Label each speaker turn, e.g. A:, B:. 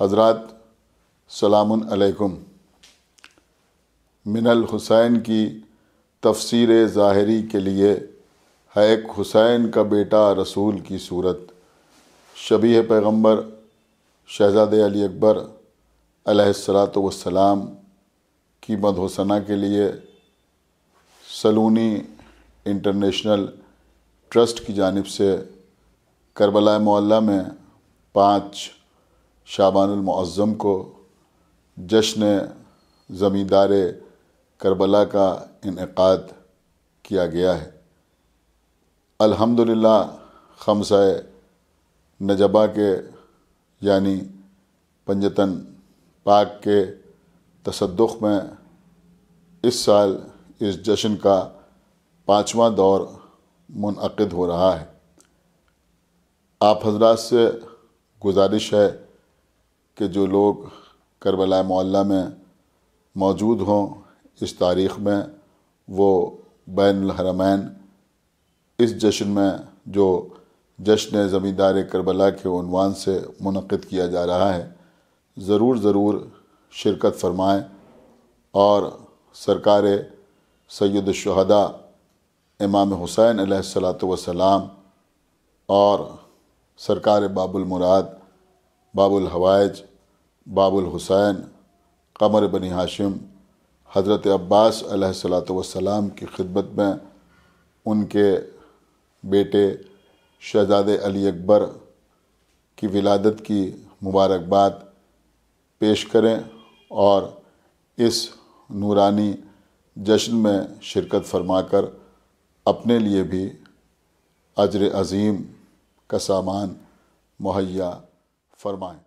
A: हज़रत सलामकुम मिनल हुसैन की तफसीर ज़ाहरी के लिए है एक हुसैन का बेटा रसूल की सूरत। शबी पैगंबर शहज़ाद अली अकबर अलैहिस्सलाम की मदहोसना के लिए सलूनी इंटरनेशनल ट्रस्ट की जानब से करबला मोहल्ला में पाँच शाबानमज़म को जश्न ज़मींदार करबला का इनका किया गया है। अल्हम्दुलिल्लाह खमसा नजबा के, यानी पंजतन पाक के तसदुक़ में इस साल इस जश्न का पाँचवा दौर मुनद हो रहा है। आप हजरात से गुजारिश है कि जो लोग करबला मोहल्ला में मौजूद हों इस तारीख़ में, वो बैन हरमैन इस जश्न में जो जश्न ज़मींदार करबला के उनवान से मनद किया जा रहा है, ज़रूर ज़रूर शिरकत फरमाएँ और सरकार सैदुलशहदा इमाम हुसैन सलाम और सरकार बाबुल मुराद, बाबुल हवाइज बाबुल हुसैन, कमर बनी हाशिम, हज़रत अब्बास सलाम की खिदमत में उनके बेटे शहजाद अली अकबर की विलादत की मुबारकबाद पेश करें और इस नूरानी जश्न में शिरकत फरमाकर अपने लिए भी अजर अज़ीम का सामान मुहैया फरमाएँ।